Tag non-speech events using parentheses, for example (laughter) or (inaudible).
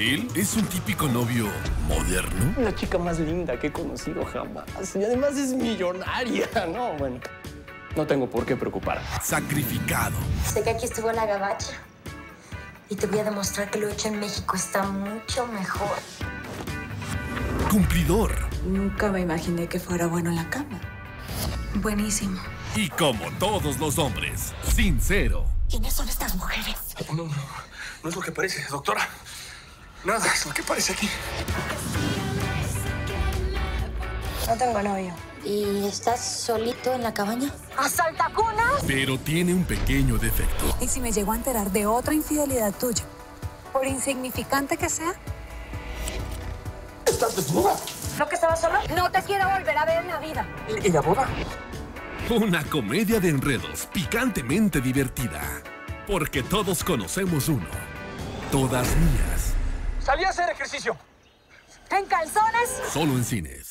Él es un típico novio moderno. La chica más linda que he conocido jamás. Y además es millonaria. (laughs) No, bueno, no tengo por qué preocupar. Sacrificado. Sé que aquí estuvo la gabacha. Y te voy a demostrar que lo hecho en México está mucho mejor. Cumplidor. Nunca me imaginé que fuera bueno en la cama. Buenísimo. Y como todos los hombres, sincero. ¿Quiénes son estas mujeres? No, no, no es lo que parece, doctora. Nada, es lo que parece aquí. No tengo novio. ¿Y estás solito en la cabaña? ¡Asaltacunas! Pero tiene un pequeño defecto. ¿Y si me llego a enterar de otra infidelidad tuya? Por insignificante que sea. ¿Estás desnuda? ¿No que estaba solo? No te quiero volver a ver en la vida. ¿Y, y la boda? Una comedia de enredos picantemente divertida. Porque todos conocemos uno. Todas mías. Salí a hacer ejercicio. ¿En calzones? Solo en cines.